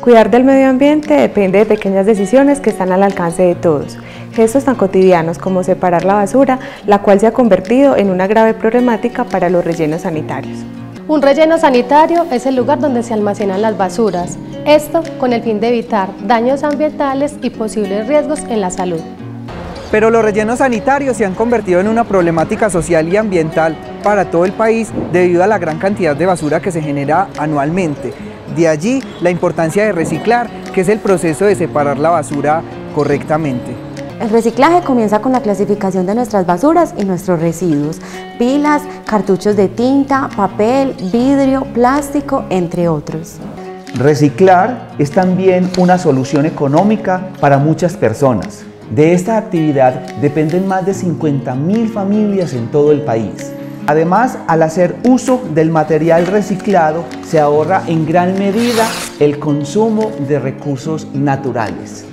Cuidar del medio ambiente depende de pequeñas decisiones que están al alcance de todos. Gestos tan cotidianos como separar la basura, la cual se ha convertido en una grave problemática para los rellenos sanitarios. Un relleno sanitario es el lugar donde se almacenan las basuras, esto con el fin de evitar daños ambientales y posibles riesgos en la salud. Pero los rellenos sanitarios se han convertido en una problemática social y ambiental para todo el país debido a la gran cantidad de basura que se genera anualmente. De allí la importancia de reciclar, que es el proceso de separar la basura correctamente. El reciclaje comienza con la clasificación de nuestras basuras y nuestros residuos, pilas, cartuchos de tinta, papel, vidrio, plástico, entre otros. Reciclar es también una solución económica para muchas personas. De esta actividad dependen más de 50.000 familias en todo el país. Además, al hacer uso del material reciclado, se ahorra en gran medida el consumo de recursos naturales.